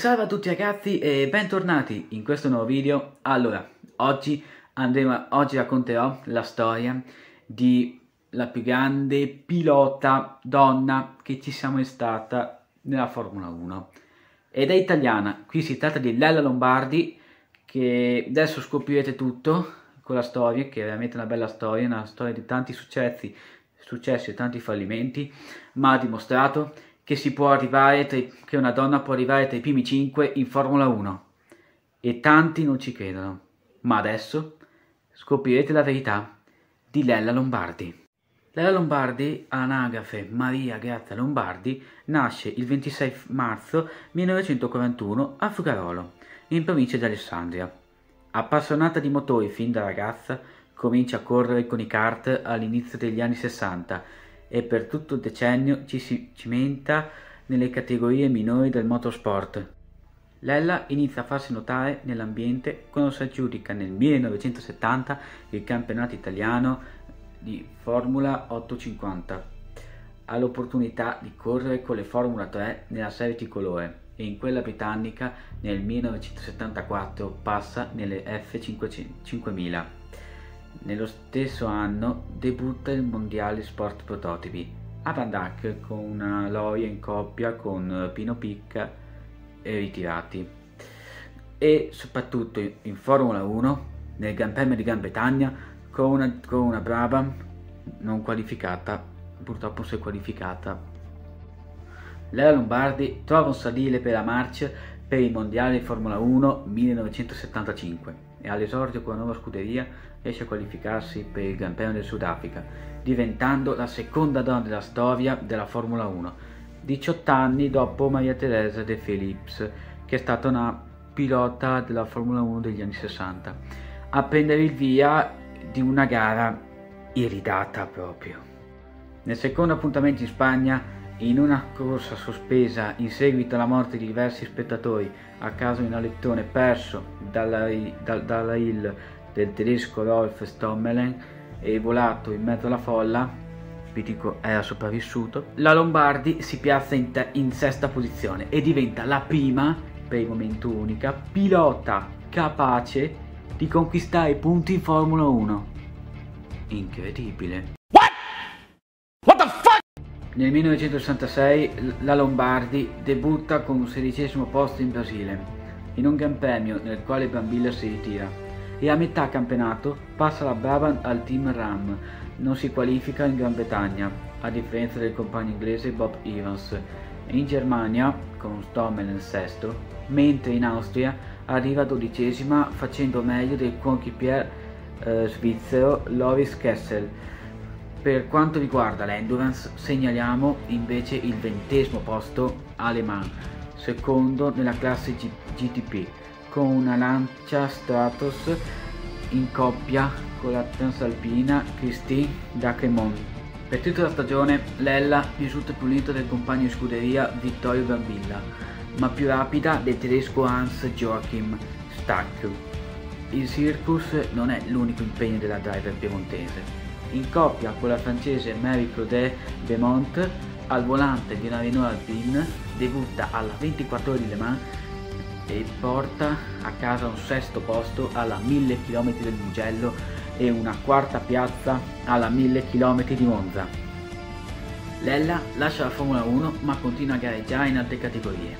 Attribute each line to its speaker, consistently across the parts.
Speaker 1: Salve a tutti ragazzi e bentornati in questo nuovo video. Allora, oggi, andremo, oggi racconterò la storia di la più grande pilota donna che ci sia mai stata nella Formula 1. Ed è italiana, qui si tratta di Lella Lombardi che adesso scoprirete tutto con la storia, che è veramente una bella storia, una storia di tanti successi, successi e tanti fallimenti, ma ha dimostrato che si può arrivare, tra, che una donna può arrivare tra i primi 5 in Formula 1. E tanti non ci credono. Ma adesso scoprirete la verità di Lella Lombardi. Lella Lombardi, anagrafe Maria Grazia Lombardi, nasce il 26 marzo 1941 a Fugarolo, in provincia di Alessandria. Appassionata di motori fin da ragazza, comincia a correre con i kart all'inizio degli anni 60 e per tutto il decennio ci si cimenta nelle categorie minori del motorsport. Lella inizia a farsi notare nell'ambiente quando si aggiudica nel 1970 il campionato italiano di Formula 850. Ha l'opportunità di correre con le Formula 3 nella serie tricolore e in quella britannica nel 1974 passa nelle F5000. Nello stesso anno debutta il Mondiale Sport Prototipi a Vandac con una loia in coppia con Pino Picca e ritirati. E soprattutto in Formula 1 nel Gran Premio di Gran Bretagna con una, con una brava non qualificata purtroppo si è qualificata. Lea Lombardi trova un salire per la marcia per il Mondiale di Formula 1 1975 e all'esordio con la nuova scuderia riesce a qualificarsi per il Gran Premio del Sudafrica, diventando la seconda donna della storia della Formula 1, 18 anni dopo Maria Teresa De Phillips, che è stata una pilota della Formula 1 degli anni 60, a prendere il via di una gara iridata proprio. Nel secondo appuntamento in Spagna in una corsa sospesa in seguito alla morte di diversi spettatori a causa di un alettone perso dalla, da, dalla hill del tedesco Rolf Stommelen e volato in mezzo alla folla, Pitico era sopravvissuto, la Lombardi si piazza in, in sesta posizione e diventa la prima, per il momento unica, pilota capace di conquistare punti in Formula 1. Incredibile. Nel 1966 la Lombardi debutta con un sedicesimo posto in Brasile, in un gran premio nel quale Brambilla si ritira, e a metà campionato passa la Brabham al team Ram, non si qualifica in Gran Bretagna, a differenza del compagno inglese Bob Evans, in Germania, con Stommel sesto, mentre in Austria arriva dodicesima facendo meglio del conquipier eh, svizzero Loris Kessel, per quanto riguarda l'endurance segnaliamo invece il ventesimo posto Aleman, secondo nella classe G GTP, con una Lancia Stratos in coppia con la transalpina Christine Dacremont. Per tutta la stagione Lella risulta più lenta del compagno di scuderia Vittorio Gambilla, ma più rapida del tedesco Hans Joachim Stack. Il Circus non è l'unico impegno della driver piemontese in coppia con la francese Marie-Claude Beaumont al volante di una Renault Alpine, debutta alla 24 ore di Le Mans e porta a casa un sesto posto alla 1000 km del Mugello e una quarta piazza alla 1000 km di Monza. Lella lascia la Formula 1 ma continua a gareggiare in altre categorie.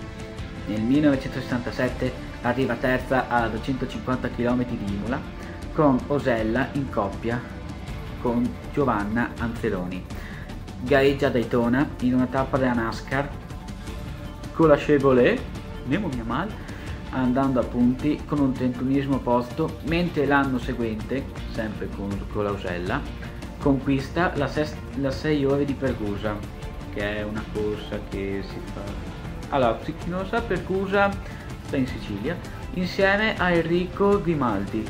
Speaker 1: Nel 1967 arriva terza alla 250 km di Imola con Osella in coppia con Giovanna Anzeroni. Gareggia a Daytona in una tappa della NASCAR con la Chevrolet, Nemo mia mal, andando a punti con un 31 posto, mentre l'anno seguente, sempre con, con l'Ausella, conquista la, 6 ore di Pergusa, che è una corsa che si fa... Allora, chi non lo sa, Pergusa sta in Sicilia, insieme a Enrico Grimaldi.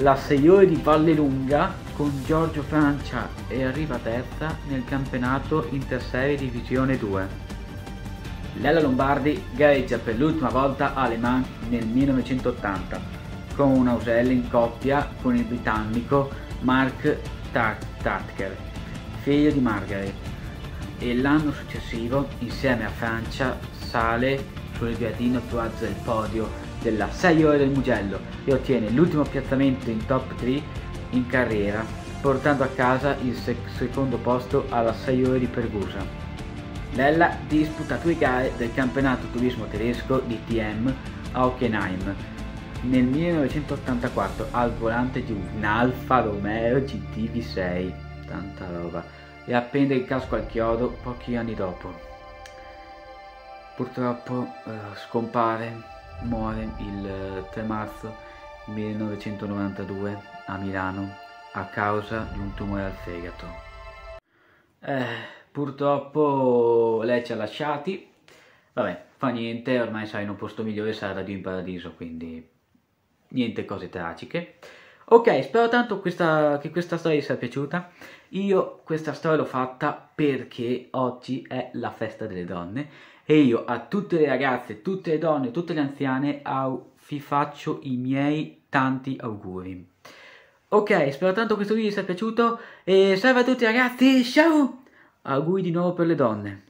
Speaker 1: La 6 ore di Valle Lunga con Giorgio Francia e arriva terza nel campionato Interserie Divisione 2. Lella Lombardi gareggia per l'ultima volta a Le Mans nel 1980 con un Auselle in coppia con il britannico Mark Tatker, figlio di Margaret. e l'anno successivo, insieme a Francia, sale sul gradino più alto del podio della 6 ore del Mugello e ottiene l'ultimo piazzamento in top 3 in carriera, portando a casa il sec secondo posto alla 6 ore di Pergusa. Lella disputa due gare del campionato turismo tedesco di TM a Hockenheim nel 1984 al volante di un Alfa Romeo GT V6, tanta roba, e appende il casco al chiodo pochi anni dopo. Purtroppo eh, scompare, muore il 3 marzo 1992 a Milano a causa di un tumore al fegato. Eh, purtroppo lei ci ha lasciati, vabbè, fa niente, ormai sai in un posto migliore sarà Dio in paradiso, quindi niente cose tragiche. Ok, spero tanto questa, che questa storia vi sia piaciuta. Io questa storia l'ho fatta perché oggi è la festa delle donne e io a tutte le ragazze, tutte le donne, tutte le anziane vi faccio i miei tanti auguri. Ok, spero tanto questo video vi sia piaciuto e salve a tutti ragazzi, ciao! Auguri di nuovo per le donne.